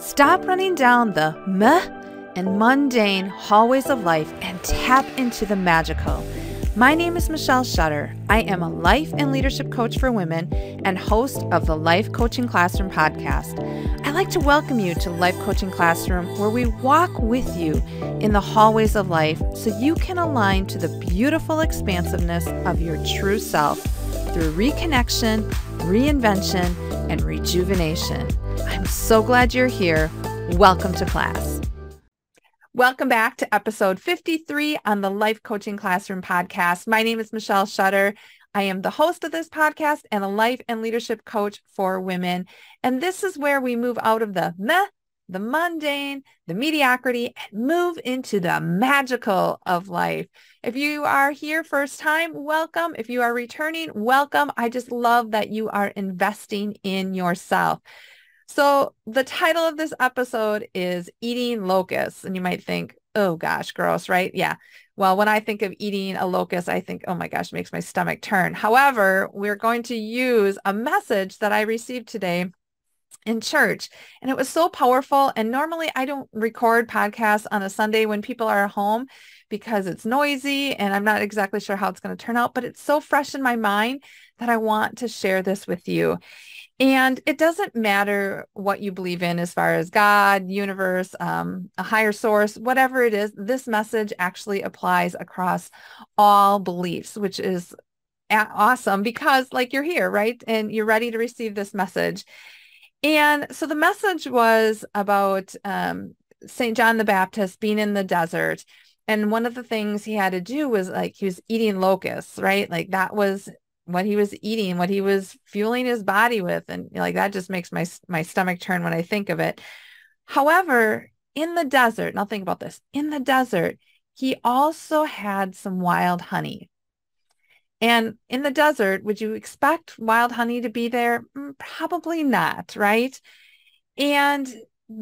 Stop running down the meh and mundane hallways of life and tap into the magical. My name is Michelle Shutter. I am a life and leadership coach for women and host of the Life Coaching Classroom podcast. I'd like to welcome you to Life Coaching Classroom, where we walk with you in the hallways of life so you can align to the beautiful expansiveness of your true self through reconnection, reinvention, and rejuvenation. I'm so glad you're here. Welcome to class. Welcome back to episode 53 on the Life Coaching Classroom podcast. My name is Michelle Shutter. I am the host of this podcast and a life and leadership coach for women. And this is where we move out of the meh, the mundane, the mediocrity, and move into the magical of life. If you are here first time, welcome. If you are returning, welcome. I just love that you are investing in yourself. So the title of this episode is Eating Locusts. And you might think, oh gosh, gross, right? Yeah. Well, when I think of eating a locust, I think, oh my gosh, makes my stomach turn. However, we're going to use a message that I received today in church and it was so powerful and normally I don't record podcasts on a Sunday when people are home because it's noisy and I'm not exactly sure how it's going to turn out but it's so fresh in my mind that I want to share this with you and it doesn't matter what you believe in as far as God, universe, um, a higher source, whatever it is, this message actually applies across all beliefs, which is awesome because like you're here, right? And you're ready to receive this message. And so the message was about um, St. John the Baptist being in the desert. And one of the things he had to do was like he was eating locusts, right? Like that was what he was eating, what he was fueling his body with. And like that just makes my, my stomach turn when I think of it. However, in the desert, now think about this, in the desert, he also had some wild honey. And in the desert, would you expect wild honey to be there? Mm, probably not, right? And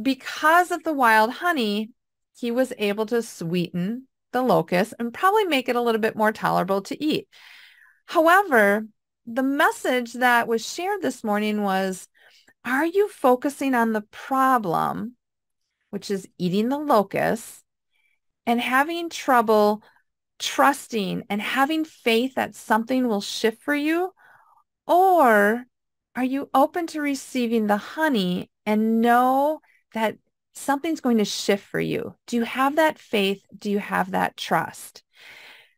because of the wild honey, he was able to sweeten the locust and probably make it a little bit more tolerable to eat. However, the message that was shared this morning was, are you focusing on the problem, which is eating the locust, and having trouble trusting and having faith that something will shift for you? Or are you open to receiving the honey and know that something's going to shift for you? Do you have that faith? Do you have that trust?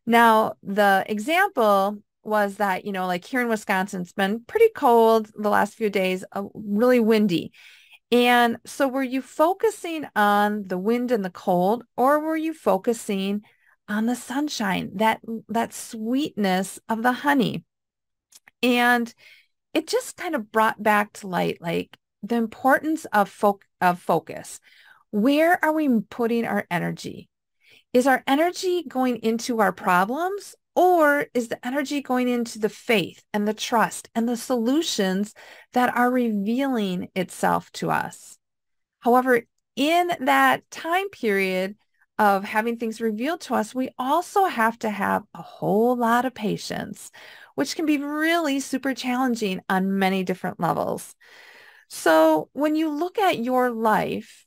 Now, the example was that, you know, like here in Wisconsin, it's been pretty cold the last few days, uh, really windy. And so were you focusing on the wind and the cold or were you focusing on the sunshine, that that sweetness of the honey? And it just kind of brought back to light like the importance of fo- of focus. Where are we putting our energy? Is our energy going into our problems or is the energy going into the faith and the trust and the solutions that are revealing itself to us? However, in that time period of having things revealed to us, we also have to have a whole lot of patience, which can be really super challenging on many different levels. So when you look at your life,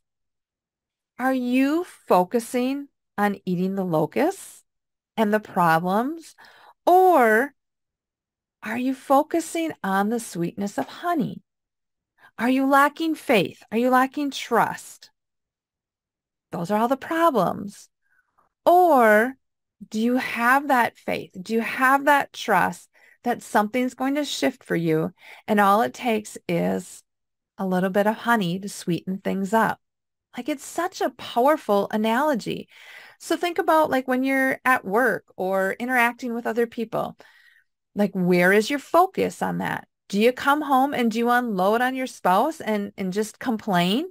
are you focusing on eating the locusts? And the problems? Or are you focusing on the sweetness of honey? Are you lacking faith? Are you lacking trust? Those are all the problems. Or do you have that faith? Do you have that trust that something's going to shift for you and all it takes is a little bit of honey to sweeten things up? Like it's such a powerful analogy. So think about like when you're at work or interacting with other people, like where is your focus on that? Do you come home and do you unload on your spouse and, and just complain?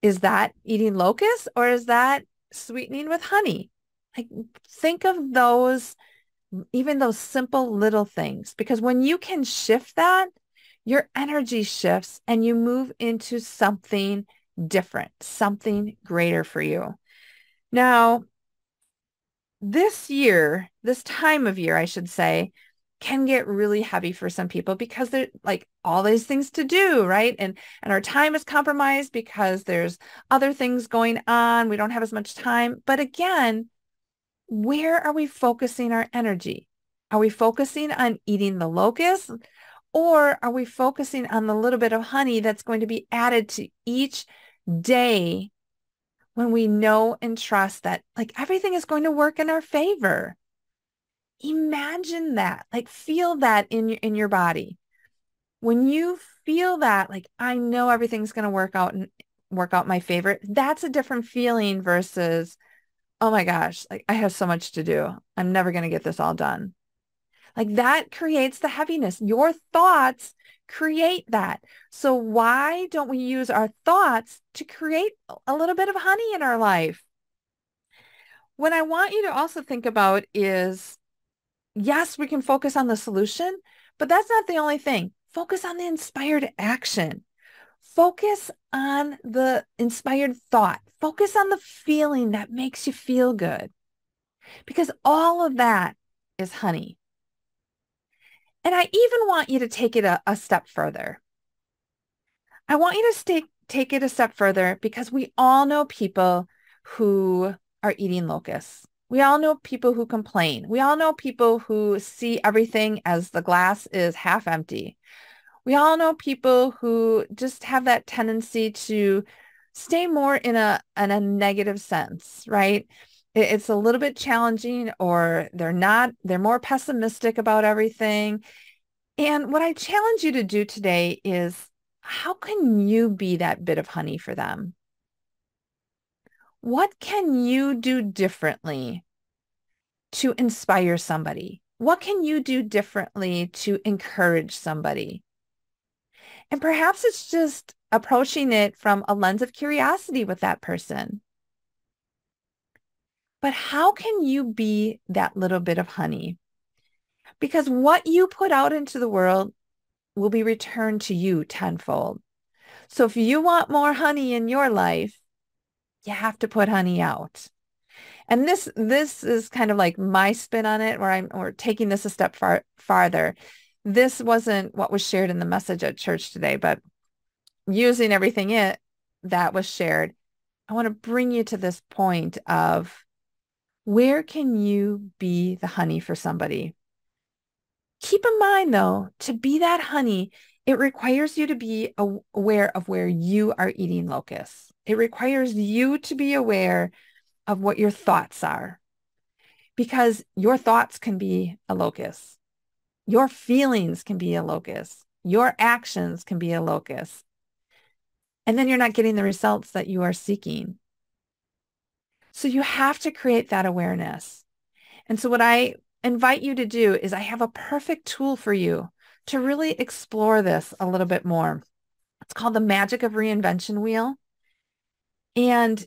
Is that eating locusts or is that sweetening with honey? Like think of those, even those simple little things, because when you can shift that, your energy shifts and you move into something different, something greater for you. Now, this year, this time of year, I should say, can get really heavy for some people because they're like all these things to do, right? And and our time is compromised because there's other things going on. We don't have as much time. But again, where are we focusing our energy? Are we focusing on eating the locust or are we focusing on the little bit of honey that's going to be added to each day when we know and trust that like everything is going to work in our favor? Imagine that, like feel that in your, in your body. When you feel that, like I know everything's going to work out and work out my favor, that's a different feeling versus, oh my gosh, like I have so much to do. I'm never going to get this all done. Like that creates the heaviness. Your thoughts create that. So why don't we use our thoughts to create a little bit of honey in our life? What I want you to also think about is, yes, we can focus on the solution, but that's not the only thing. Focus on the inspired action. Focus on the inspired thought. Focus on the feeling that makes you feel good. Because all of that is honey. And I even want you to take it a, a step further. I want you to stay, take it a step further because we all know people who are eating locusts. We all know people who complain. We all know people who see everything as the glass is half empty. We all know people who just have that tendency to stay more in a in a negative sense, right? It's a little bit challenging or they're not, they're more pessimistic about everything. And what I challenge you to do today is how can you be that bit of honey for them? What can you do differently to inspire somebody? What can you do differently to encourage somebody? And perhaps it's just approaching it from a lens of curiosity with that person. But how can you be that little bit of honey? Because what you put out into the world will be returned to you tenfold. So if you want more honey in your life, you have to put honey out. And this this is kind of like my spin on it, where I'm or taking this a step far farther. This wasn't what was shared in the message at church today, but using everything it that was shared, I want to bring you to this point of where can you be the honey for somebody? Keep in mind, though, to be that honey, it requires you to be aware of where you are eating locusts. It requires you to be aware of what your thoughts are because your thoughts can be a locust. Your feelings can be a locust. Your actions can be a locust. And then you're not getting the results that you are seeking. So you have to create that awareness. And so what I invite you to do is I have a perfect tool for you to really explore this a little bit more. It's called the magic of reinvention wheel. And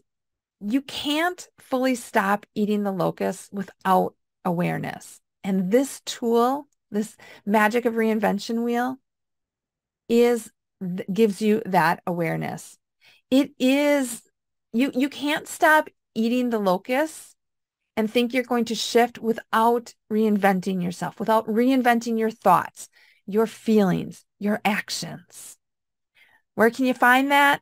you can't fully stop eating the locust without awareness. And this tool, this magic of reinvention wheel is gives you that awareness. It is you you can't stop eating the locusts and think you're going to shift without reinventing yourself, without reinventing your thoughts, your feelings, your actions. Where can you find that?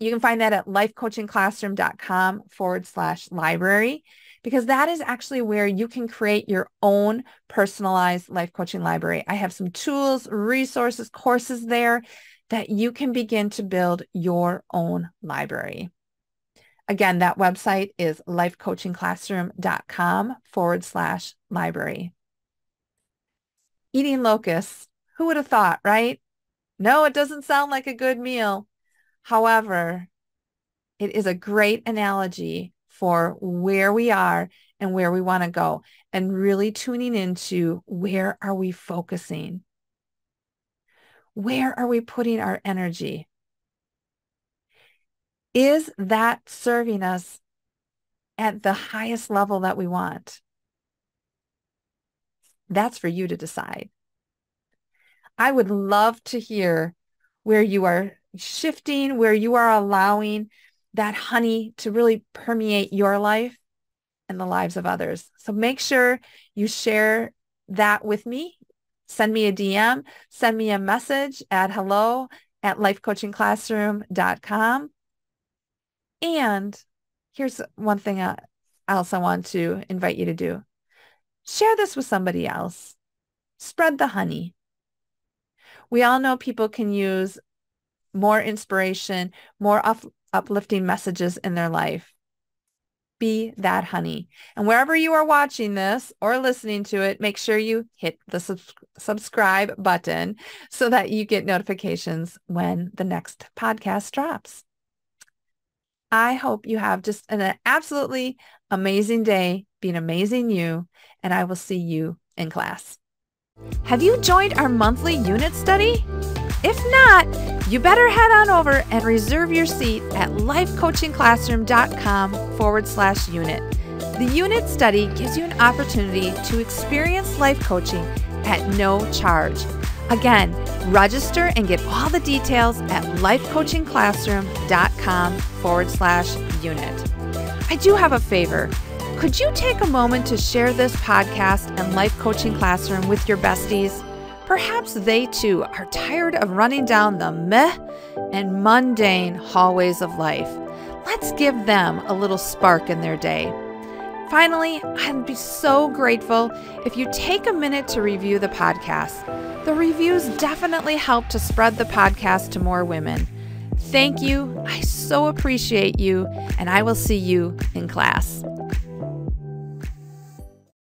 You can find that at lifecoachingclassroom.com forward slash library, because that is actually where you can create your own personalized life coaching library. I have some tools, resources, courses there that you can begin to build your own library. Again, that website is lifecoachingclassroom.com forward slash library. Eating locusts, who would have thought, right? No, it doesn't sound like a good meal. However, it is a great analogy for where we are and where we want to go and really tuning into where are we focusing? Where are we putting our energy? Is that serving us at the highest level that we want? That's for you to decide. I would love to hear where you are shifting, where you are allowing that honey to really permeate your life and the lives of others. So make sure you share that with me, send me a DM, send me a message at hello at lifecoachingclassroom.com. And here's one thing uh, else I want to invite you to do. Share this with somebody else. Spread the honey. We all know people can use more inspiration, more up, uplifting messages in their life. Be that honey. And wherever you are watching this or listening to it, make sure you hit the sub- subscribe button so that you get notifications when the next podcast drops. I hope you have just an absolutely amazing day. Be an amazing you, and I will see you in class. Have you joined our monthly unit study? If not, you better head on over and reserve your seat at lifecoachingclassroom.com forward slash unit. The unit study gives you an opportunity to experience life coaching at no charge. Again, register and get all the details at lifecoachingclassroom.com forward slash unit. I do have a favor. Could you take a moment to share this podcast and Life Coaching Classroom with your besties? Perhaps they too are tired of running down the meh and mundane hallways of life. Let's give them a little spark in their day. Finally, I'd be so grateful if you take a minute to review the podcast. The reviews definitely help to spread the podcast to more women. Thank you. I so appreciate you, and I will see you in class.